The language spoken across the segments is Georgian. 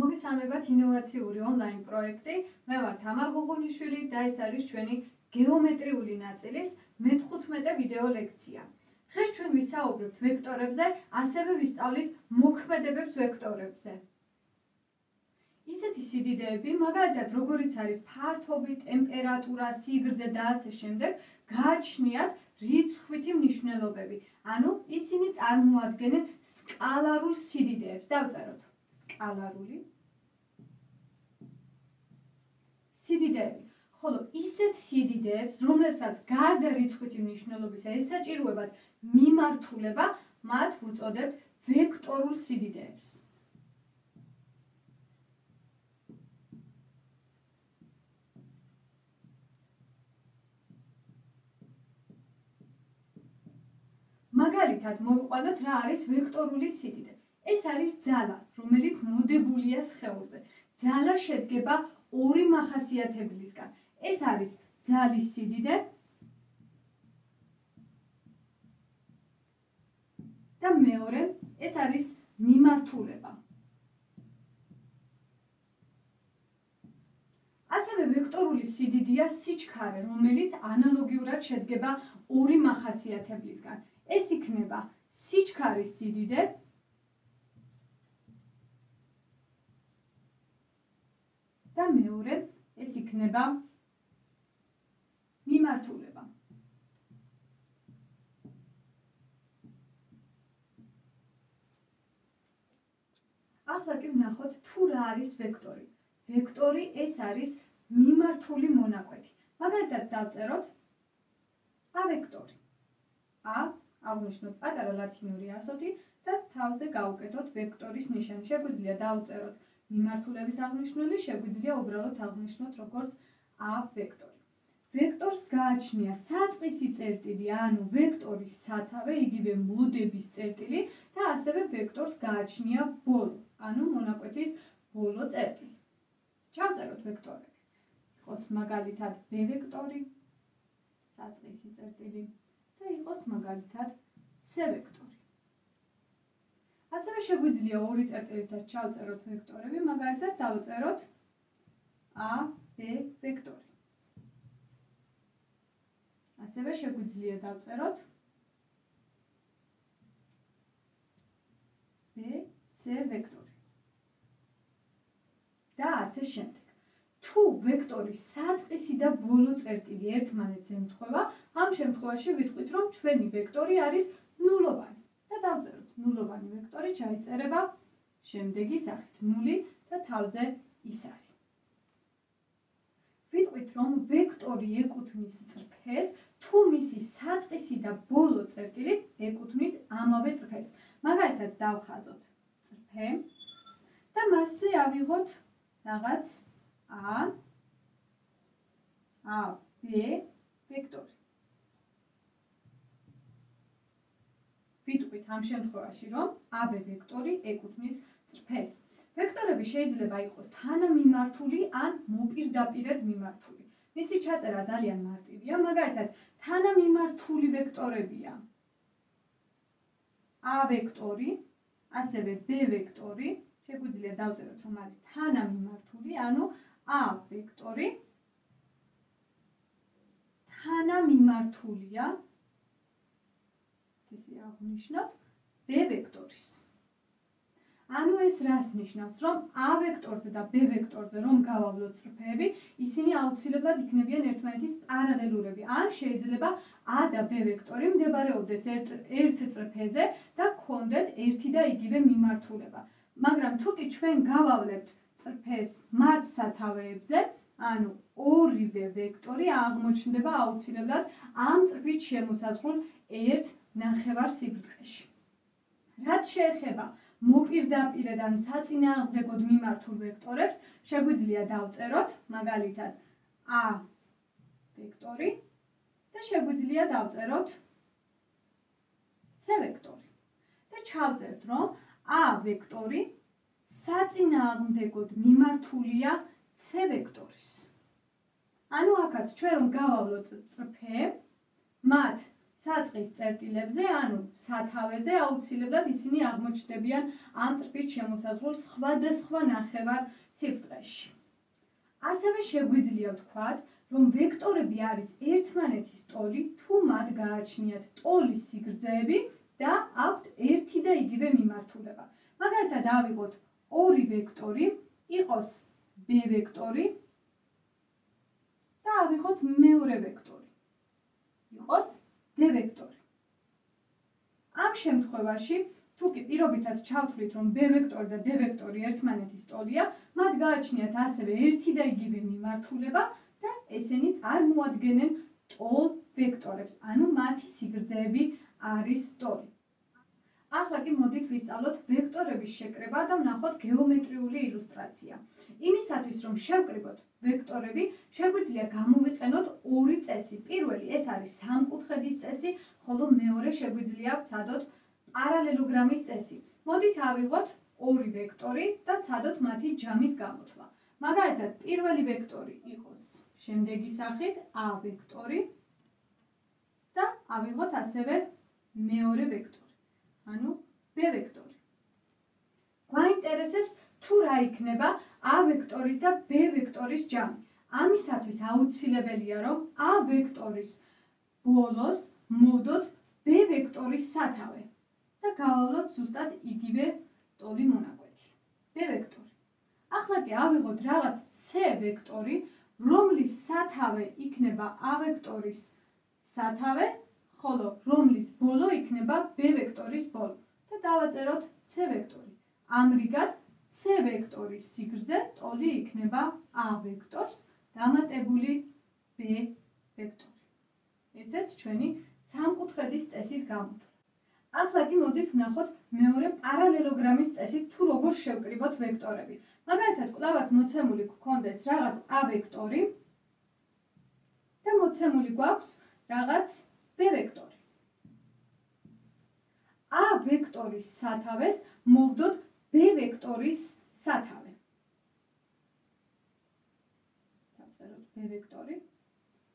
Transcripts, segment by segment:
მოგესალმებათ ინოვაციური ონლაინ პროექტი. მე ვარ თამარ გოგონიშვილი და ეს არის ჩვენი გეომეტრიული ნაწილის მე-15 ვიდეო ლექცია. დღეს ჩვენ ვისაუბრებთ ვექტორებზე, ასევე ვისწავლით მოქმედებებს ვექტორებზე. ისეთი სიდიდეები, მაგალითად, როგორიც არის ფართობი, ტემპერატურა, სიგრძე და ასე შემდეგ, გააჩნიათ რიცხვითი მნიშვნელობები. ანუ ისინი წარმოადგენენ სკალარულ სიდიდეებს. დავწეროთ. სკალარული სიდიდეები. ხოლო ისეთ სიდიდეებს, რომლებსაც გარდა რიცხვითი მნიშვნელობისა ესაჭიროებათ მიმართულება, მათ ვუწოდებთ ვექტორულ სიდიდეებს. მაგალითად, მოვიყვანოთ რა არის ვექტორული სიდიდე. ძალა, რომელიც მოდებულია სხეულზე. ძალა შედგება ორი მახასიათებლისგან. ეს არის ძალის სიდიდე და მეორე, ეს არის მიმართულება. ასევე ვექტორული სიდიდეა სიჩქარე, რომელიც ანალოგიურად შედგება ორი მახასიათებლისგან. ეს იქნება სიჩქარის სიდიდე და მეორე ეს იქნება მიმართულება. ახლა კი ვნახოთ თუ რა არის ვექტორი. ვექტორი ეს არის მიმართული მონაკვეთი. მაგალითად დავწეროთ a ვექტორი. a აღვნიშნოთ პატარა ლათინური ასოთი და თავზე გავუკეთოთ ვექტორის ნიშანი. შეგვიძლია დავწეროთ მიმართულების აღნიშნული შეგვიძლია უბრალოდ აღნიშნოთ როგორც a ვექტორი. ვექტორს გააჩნია საწყისი წერტილი, ანუ ვექტორის სათავე, იგივე მოდების წერტილი და ასევე ვექტორს გააჩნია ბოლო, ანუ მონაკვეთის ბოლო წერტილი. ჩავწეროთ ვექტორები. იყოს მაგალითად b ვექტორი, საწყისი წერტილი და იყოს მაგალითად c ვექტორი. ასევე შეგვიძლია ორი წერტილითაც ჩავწეროთ ვექტორები, მაგალითად დავწეროთ a, b ვექტორი. ასევე შეგვიძლია დავწეროთ b, c ვექტორი. და ასე შემდეგ. თუ ვექტორის საწყისი და ბოლო წერტილი ერთმანეთს ემთხვევა, ამ შემთხვევაში ვიტყვით, რომ ჩვენი ვექტორი არის ნულოვანი. და დავწეროთ ნულოვანი ვექტორი ჩაიწერება შემდეგი სახით 0 და თავზე ის არის. ვიტყვით რომ ვექტორი ეკუთვნის წრფეს თუ მისი საწყისი და ბოლო წერტილით ეკუთვნის ამავე წრფეს. მაგალითად დავხაზოთ წრფე და მასზე ავიღოთ რაღაც a a b ვექტორი. ვიტყვით ამ შემთხვევაში, რომ AB ვექტორი ეკუთვნის წრფეს. ვექტორები შეიძლება იყოს თანამიმართული ან მოპირდაპირედ მიმართული. მისი ჩაწერა ძალიან მარტივია, მაგალითად, თანამიმართული ვექტორებია A ვექტორი, ასევე B ვექტორი, შეგვიძლია დავწეროთ, რომ არის თანამიმართული, ანუ A ვექტორი თანამიმართულია ისე აღნიშნოთ b ვექტორის. ანუ ეს რას ნიშნავს, რომ a ვექტორზე და b ვექტორზე რომ გავავლოთ წრფეები, ისინი აუცილებლად იქნებიან ერთმანეთის პარალელურები. ან შეიძლება a და b ვექტორი მდებარეობდეს ერთ ერთ წრფეზე და გქონდეთ ერთი და იგივე მიმართულება. მაგრამ თუ კი ჩვენ გავავლებთ წრფეს მათ სათავეებზე, ანუ ორივე ვექტორი აღმოჩნდება აუცილებლად ამ წრფით შემოსაზღვრულ ერთ ნახევარ სიბრტყეში. რაც შეეხება მოპირდაპირედ ან საწინააღმდეგოდ მიმართულ ვექტორებს, შეგვიძლია დავწეროთ მაგალითად a ვექტორი და შეგვიძლია დავწეროთ c ვექტორი. და ჩავწერთ, რომ a ვექტორი საწინააღმდეგოდ მიმართულია c ვექტორის. ანუ აქაც ჩვენ რომ გავავლოთ წრფე, მათ საწყის წერტილებზე, ანუ სათავეზე აუცილებლად ისინი აღმოჩნდებიან ამ ტრფით შემოსაზღვრულ სხვადასხვა ნახევარ სიბრტყეში. ასევე შეგვიძლია ვთქვათ, რომ ვექტორები არის ერთმანეთის ტოლი, თუ მათ გააჩნიათ ტოლის სიგრძეები და აქვთ ერთი და იგივე მიმართულება. მაგალითად, ავიღოთ ორი ვექტორი, იყოს b ვექტორი და ავიღოთ მეორე ვექტორი. იყოს d ვექტორი. ამ შემთხვევაში თუ კი პირობითად ჩავთვლით, რომ b ვექტორი და d ვექტორი ერთმანეთის ტოლია, მათ გააჩნიათ ასევე ერთი და იგივე მიმართულება და ესენი წარმოადგენენ ტოლ ვექტორებს, ანუ მათი სიგრძეები არის ტოლი. ახლა კი მოდით ვისწავლოთ ვექტორების შეკრება და ვნახოთ გეომეტრიული ილუსტრაცია. იმისათვის რომ შევკრიბოთ ვექტორები, შეგვიძლია გამოვიყენოთ ორი წესი. პირველი ეს არის სამკუთხედის წესი, ხოლო მეორე შეგვიძლია ვცადოთ პარალელოგრამის წესი. მოდით ავიღოთ ორი ვექტორი და ვცადოთ მათი ჯამის გამოთვლა. მაგალითად, პირველი ვექტორი იყოს შემდეგი სახით a ვექტორი და ავიღოთ ასევე მეორე ვექტორი, ანუ b ვექტორი. გვაინტერესებს თუ რა იქნება a ვექტორის და b ვექტორის ჯამი. ამისათვის აუცილებელია, რომ a ვექტორის ბოლოს მოვდოთ b ვექტორის სათავე და გავავლოთ ზუსტად იგივე ტოლი მონაკვეთი. b ვექტორი ახლა კი ავიღოთ რაღაც c ვექტორი, რომლის სათავე იქნება a ვექტორის სათავე, ხოლო რომლის ბოლო იქნება b ვექტორის ბოლო. და დავაწეროთ c ვექტორი. ამრიგად c ვექტორის სიგრძე ტოლი იქნება a ვექტორს დამატებული b ვექტორი. ესეც ჩვენი სამკუთხედის წესით გამოთვლა. ახლა კი მოდით ვნახოთ მეორე პარალელოგრამის წესით თუ როგორ შევკრიბოთ ვექტორები. მაგალითად, კლავაც მოცემული გქონდეს რაღაც a ვექტორი და მოცემული გვაქვს რაღაც b ვექტორი. a ვექტორის სათავეს მოვდოთ b ვექტორის სათავე. დავწეროთ b ვექტორი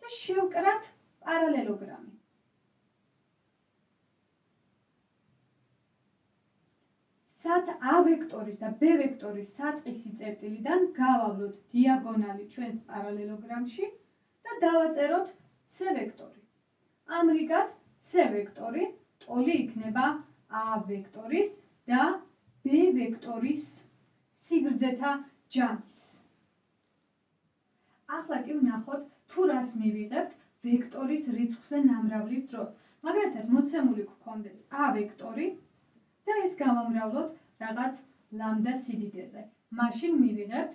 და შევკრათ პარალელოგრამი. სათ a ვექტორის და b ვექტორის საწყისი წერტილიდან გავავლოთ დიაგონალი ჩვენს პარალელოგრამში და დავაწეროთ c ვექტორი. ამრიგად c ვექტორი ტოლი იქნება a ვექტორის და b ვექტორის სიგრძეთა ჯამის. ახლა კი ვნახოთ თუ რას მივიღებთ ვექტორის რიცხვზე ნამრავლის დროს. მაგალითად, მოცემული გქონდეს a ვექტორი და ეს გავამრავლოთ რაღაც ლამდა სიდიდეზე. მაშინ მივიღებთ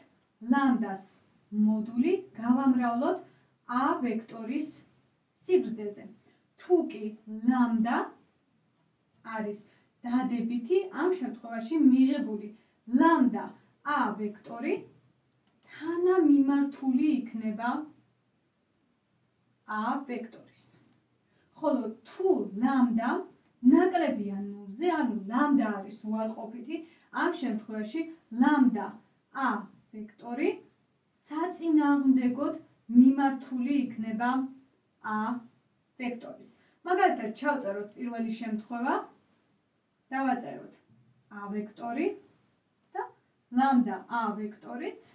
ლამდას მოდული გავამრავლოთ a ვექტორის სიგრძეზე. თუ კი ლამდა არის დადებითი, ამ შემთხვევაში მიღებული ლამდა a ვექტორი თანამიმართული იქნება a ვექტორის. ხოლო თუ ლამდა ნაკლებია 0-ზე, ანუ ლამდა არის უარყოფითი, ამ შემთხვევაში ლამდა a ვექტორი საწინააღმდეგოდ მიმართული იქნება a ვექტორის. მაგალითად, ჩავწეროთ პირველი შემთხვევა. დავაწეროთ a ვექტორი და ლამდა a ვექტორიც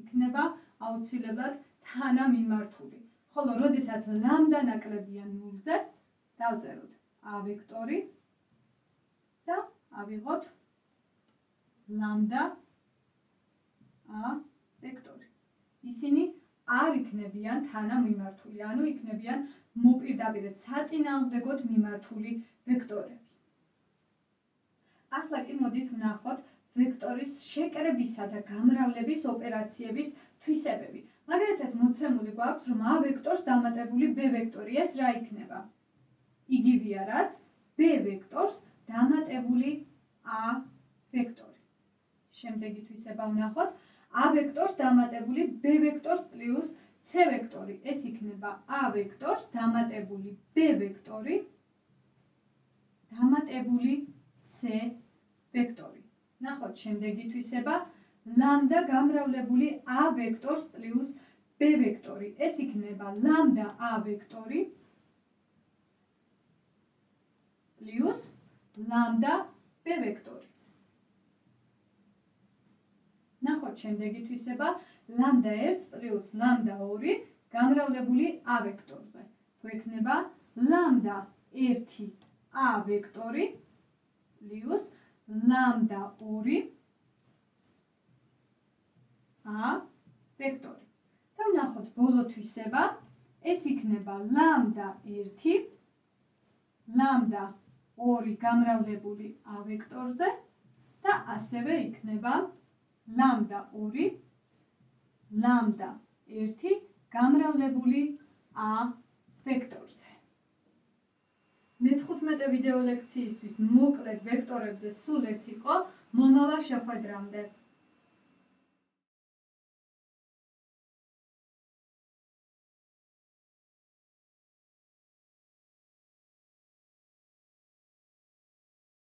იქნება აუცილებლად თანამიმართული. ხოლო, როდესაც ლამდა ნაკლებია 0-ზე, დავწეროთ a ვექტორი და ავიღოთ ლამდა a ვექტორი. ისინი არ იქნებიან თანამიმართული, ანუ იქნებიან მოპირდაპირედ საწინააღმდეგოდ მიმართული ვექტორები. ახლა კი მოდით ვნახოთ ვექტორის შეკრებისა და გამრავლების ოპერაციების თვისებები. მაგალითად, მოცემული გვაქვს, რომ a ვექტორს დამატებული b ვექტორი ეს რა იქნება? იგივეა რაც b ვექტორს დამატებული a ვექტორი. შემდეგი თვისება ვნახოთ a ვექტორს დამატებული b ვექტორს პლუს c ვექტორი. ეს იქნება a ვექტორს დამატებული b ვექტორი დამატებული c ვექტორი. ნახოთ შემდეგი თვისება. ლამდა გამრავლებული a ვექტორს პლუს b ვექტორი. ეს იქნება ლამდა a ვექტორი პლუს ლამდა b ვექტორი. ნახოთ შემდეგი თვისება ლამდა 1 პლუს ლამდა 2 გამრავლებული a ვექტორზე. გვექნება ლამდა 1 a ვექტორი პლუს ლამდა 2 a ვექტორი. და ნახოთ ბოლო თვისება ეს იქნება ლამდა 1 ლამდა 2 გამრავლებული a ვექტორზე და ასევე იქნება ლამდა 2 ლამდა 1 გამრავლებული a ვექტორზე. მე-15 ვიდეო ლექციისთვის მოკლედ ვექტორებზე სულ ეს იყო. მომავალ შეხვედრამდე